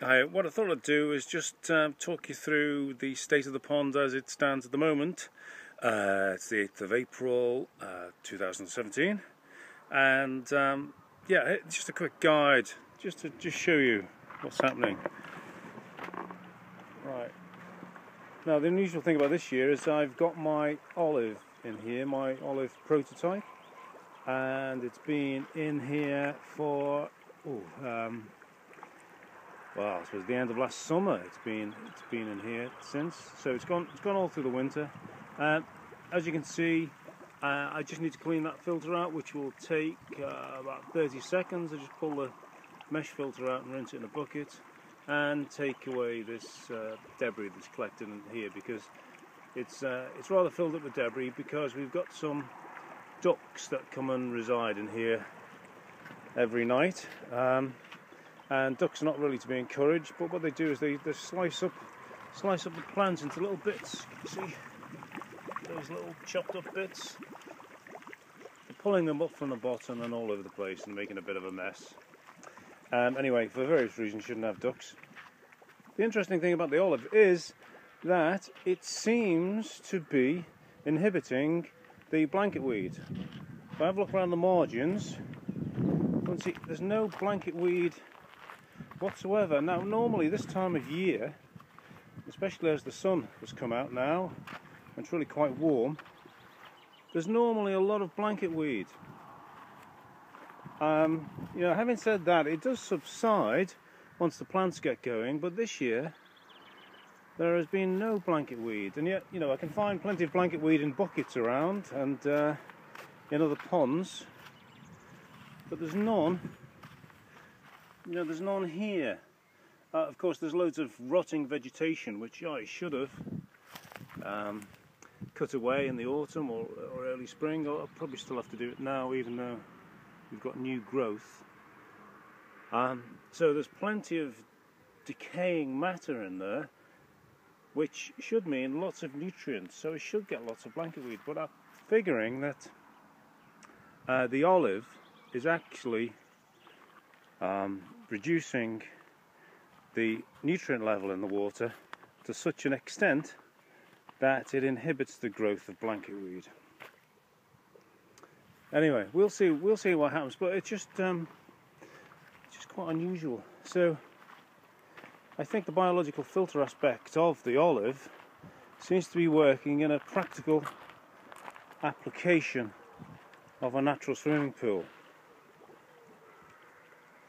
I, what I thought I'd do is just um, talk you through the state of the pond as it stands at the moment. Uh, it's the 8th of April uh, 2017 and um, yeah, just a quick guide just to just show you what's happening. Right. Now the unusual thing about this year is I've got my olive in here, my olive prototype and it's been in here for oh, um, well, I suppose the end of last summer. It's been it's been in here since, so it's gone it's gone all through the winter. Uh, as you can see, uh, I just need to clean that filter out, which will take uh, about 30 seconds. I just pull the mesh filter out and rinse it in a bucket, and take away this uh, debris that's collected in here because it's uh, it's rather filled up with debris because we've got some ducks that come and reside in here every night. Um, and ducks are not really to be encouraged, but what they do is they, they slice up slice up the plants into little bits. See those little chopped up bits? They're pulling them up from the bottom and all over the place and making a bit of a mess. Um, anyway, for various reasons, shouldn't have ducks. The interesting thing about the olive is that it seems to be inhibiting the blanket weed. If I have a look around the margins, you can see, there's no blanket weed whatsoever. Now, normally this time of year, especially as the sun has come out now, and it's really quite warm, there's normally a lot of blanket weed. Um, you know, having said that, it does subside once the plants get going, but this year there has been no blanket weed, and yet, you know, I can find plenty of blanket weed in buckets around and uh, in other ponds, but there's none you know, there's none here. Uh, of course, there's loads of rotting vegetation, which I should have um, cut away in the autumn or, or early spring. I'll probably still have to do it now, even though we've got new growth. Um, so there's plenty of decaying matter in there, which should mean lots of nutrients. So it should get lots of blanket weed. But I'm figuring that uh, the olive is actually um, reducing the nutrient level in the water to such an extent that it inhibits the growth of blanket weed. Anyway, we'll see. We'll see what happens, but it's just um, it's just quite unusual. So, I think the biological filter aspect of the olive seems to be working in a practical application of a natural swimming pool.